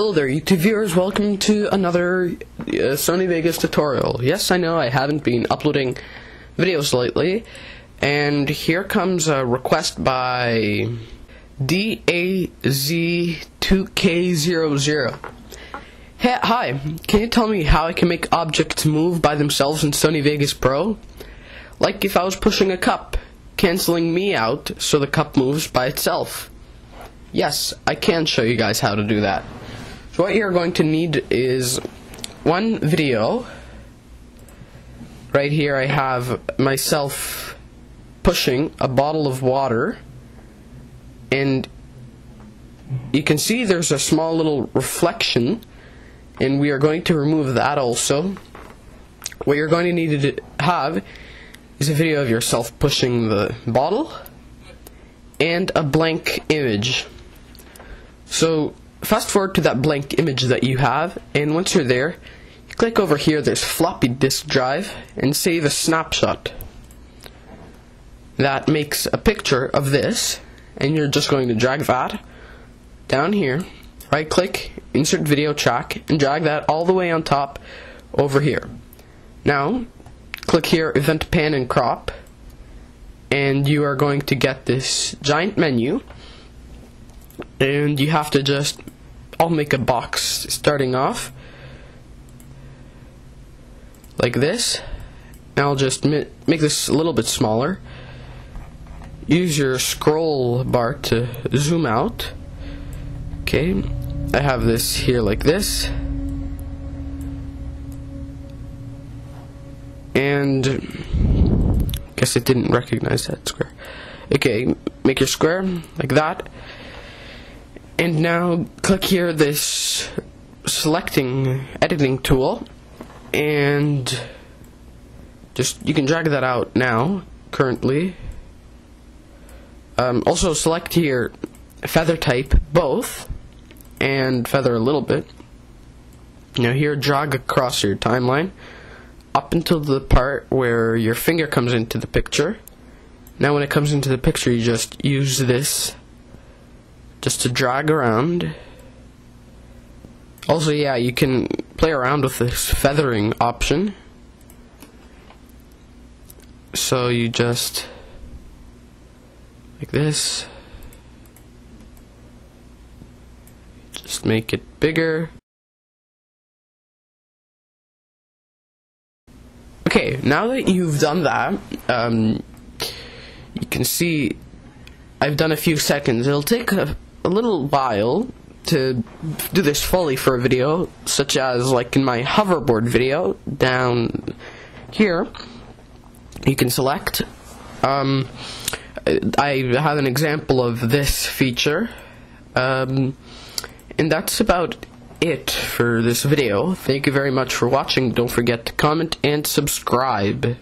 Hello there YouTube viewers, welcome to another uh, Sony Vegas tutorial. Yes, I know I haven't been uploading videos lately, and here comes a request by DAZ2K00. Hey, hi, can you tell me how I can make objects move by themselves in Sony Vegas Pro? Like if I was pushing a cup, cancelling me out so the cup moves by itself. Yes, I can show you guys how to do that. So what you're going to need is one video. Right here I have myself pushing a bottle of water and you can see there's a small little reflection and we are going to remove that also. What you're going to need to have is a video of yourself pushing the bottle and a blank image. So fast forward to that blank image that you have, and once you're there, you click over here, there's floppy disk drive, and save a snapshot. That makes a picture of this, and you're just going to drag that down here, right click, insert video track, and drag that all the way on top over here. Now, click here, event pan and crop, and you are going to get this giant menu and you have to just I'll make a box starting off like this. And I'll just make this a little bit smaller. Use your scroll bar to zoom out. Okay I have this here like this. And guess it didn't recognize that square. Okay make your square like that and now click here this selecting editing tool. And just you can drag that out now currently. Um, also select here feather type both and feather a little bit. Now here drag across your timeline up until the part where your finger comes into the picture. Now when it comes into the picture you just use this just to drag around. Also, yeah, you can play around with this feathering option. So you just, like this, just make it bigger. Okay, now that you've done that, um, you can see I've done a few seconds. It'll take a a little while to do this fully for a video, such as like in my hoverboard video down here. You can select. Um, I have an example of this feature, um, and that's about it for this video. Thank you very much for watching. Don't forget to comment and subscribe.